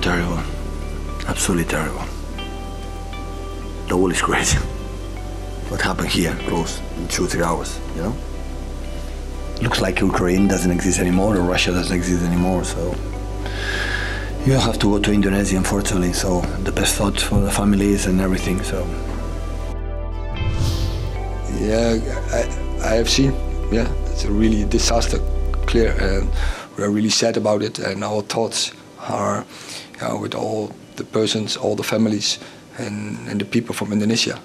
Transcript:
terrible. Absolutely terrible. The wall is crazy. What happened here close in two, three hours, you know? Looks like Ukraine doesn't exist anymore or Russia doesn't exist anymore, so you have to go to Indonesia unfortunately, so the best thought for the families and everything, so Yeah, I, I have seen. Yeah, it's a really disaster, clear, and we're really sad about it. And our thoughts are know, with all the persons, all the families, and, and the people from Indonesia.